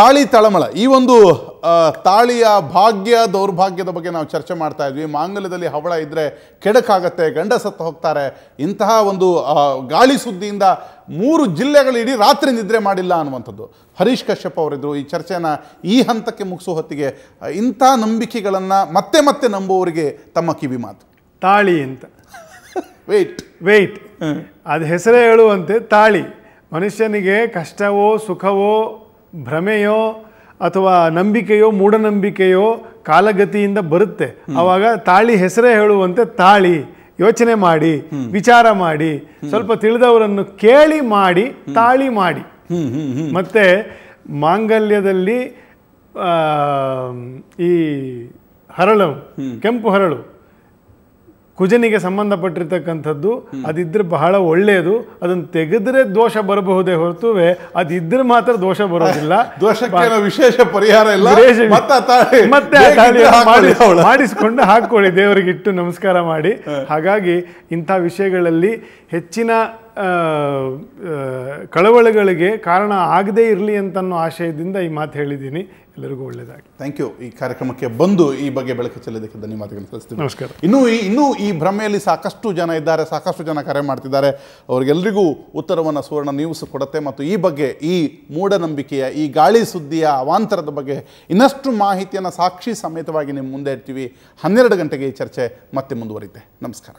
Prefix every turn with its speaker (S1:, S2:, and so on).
S1: ತಾಳಿ ತಳಮಳ. ಈ ಒಂದು ತಾಳಿಯ ಭಾಗ್ಯ ದೌರ್ಭಾಗ್ಯದ ಬಗ್ಗೆ ನಾವು ಚರ್ಚೆ ಮಾಡ್ತಾ ಇದ್ವಿ. ಮಾಂಗಲ್ಯದಲ್ಲಿ ಹವಳ ಇದ್ದರೆ ಕೆಡಕಾಗತ್ತೆ ಗಂಡ ಸತ್ತು ಹೋಗ್ತಾರೆ. ಇಂತಹ ಒಂದು ಗಾಳಿ ಸುದ್ದಿಯಿಂದ ಮೂರು ಜಿಲ್ಲೆಗಳು ಇಡೀ ರಾತ್ರಿ ನಿದ್ರೆ ಮಾಡಿಲ್ಲ ಅನ್ನುವಂಥದ್ದು. ಹರೀಶ್ ಕಶ್ಯಪ್ ಅವರಿದ್ರು. ಈ ಚರ್ಚೆನ ಈ ಹಂತಕ್ಕೆ ಮುಗಿಸೋ ಹೊತ್ತಿಗೆ ಇಂಥ ನಂಬಿಕೆಗಳನ್ನು ಮತ್ತೆ ಮತ್ತೆ ನಂಬುವವರಿಗೆ ತಮ್ಮ ಕಿವಿ ಮಾತು.
S2: ತಾಳಿ ಅಂತ.
S1: ವೆಯ್ಟ್
S2: ವೆಯ್ಟ್ ಅದು ಹೆಸರೇ ಹೇಳುವಂತೆ ತಾಳಿ. ಮನುಷ್ಯನಿಗೆ ಕಷ್ಟವೋ ಸುಖವೋ ಭ್ರಮೆಯೋ ಅಥವಾ ನಂಬಿಕೆಯೋ ಮೂಢನಂಬಿಕೆಯೋ ಕಾಲಗತಿಯಿಂದ ಬರುತ್ತೆ. ಅವಾಗ ತಾಳಿ ಹೆಸರೇ ಹೇಳುವಂತೆ ತಾಳಿ, ಯೋಚನೆ ಮಾಡಿ, ವಿಚಾರ ಮಾಡಿ, ಸ್ವಲ್ಪ ತಿಳಿದವರನ್ನು ಕೇಳಿ ಮಾಡಿ, ತಾಳಿ ಮಾಡಿ. ಮತ್ತೆ ಮಾಂಗಲ್ಯದಲ್ಲಿ ಈ ಹರಳು, ಕೆಂಪು ಹರಳು. ಕುಜನಿಗೆ ಸಂಬಂಧಪಟ್ಟಿರ್ತಕ್ಕಂಥದ್ದು ಅದಿದ್ರೆ ಬಹಳ ಒಳ್ಳೆಯದು. ಅದನ್ನು ತೆಗೆದ್ರೆ ದೋಷ ಬರಬಹುದೇ ಹೊರತು ಅದಿದ್ರೆ ಮಾತ್ರ ದೋಷ ಬರೋದಿಲ್ಲ.
S1: ದೋಷಕ್ಕೆ ವಿಶೇಷ ಪರಿಹಾರ ಇಲ್ಲ? ಮತ್ತೆ
S2: ಮಾಡಿಸಿಕೊಂಡು ದೇವರಿಗೆ ಇಟ್ಟು ನಮಸ್ಕಾರ ಮಾಡಿ. ಹಾಗಾಗಿ ಇಂಥ ವಿಷಯಗಳಲ್ಲಿ ಹೆಚ್ಚಿನ ಕಳವಳಗಳಿಗೆ ಕಾರಣ ಆಗದೇ ಇರಲಿ ಅಂತನ್ನೋ ಆಶಯದಿಂದ ಈ ಮಾತು ಹೇಳಿದ್ದೀನಿ. ಎಲ್ಲರಿಗೂ ಒಳ್ಳೆಯದಾಗಿ
S1: ಥ್ಯಾಂಕ್ ಯು ಈ ಕಾರ್ಯಕ್ರಮಕ್ಕೆ ಬಂದು ಈ ಬಗ್ಗೆ ಬೆಳಕು ಚೆಲ್ಲೋದಕ್ಕೆ ಧನ್ಯವಾದಗಳು. ತಿಳಿಸ್ತೀನಿ
S2: ನಮಸ್ಕಾರ.
S1: ಇನ್ನೂ ಈ ಇನ್ನೂ ಈ ಭ್ರಮೆಯಲ್ಲಿ ಸಾಕಷ್ಟು ಜನ ಇದ್ದಾರೆ ಸಾಕಷ್ಟು ಜನ ಕರೆ ಮಾಡ್ತಿದ್ದಾರೆ. ಅವರಿಗೆಲ್ಲರಿಗೂ ಉತ್ತರವನ್ನು ಸುವರ್ಣ ನ್ಯೂಸ್ ಕೊಡುತ್ತೆ ಮತ್ತು ಈ ಬಗ್ಗೆ ಈ ಮೂಢನಂಬಿಕೆಯ ಈ ಗಾಳಿ ಸುದ್ದಿಯ ಅವಾಂತರದ ಬಗ್ಗೆ ಇನ್ನಷ್ಟು ಮಾಹಿತಿಯನ್ನು ಸಾಕ್ಷಿ ಸಮೇತವಾಗಿ ನಿಮ್ಮ ಮುಂದೆ ಇರ್ತೀವಿ ಹನ್ನೆರಡು ಗಂಟೆಗೆ ಈ ಚರ್ಚೆ ಮತ್ತೆ ಮುಂದುವರಿತೆ ನಮಸ್ಕಾರ.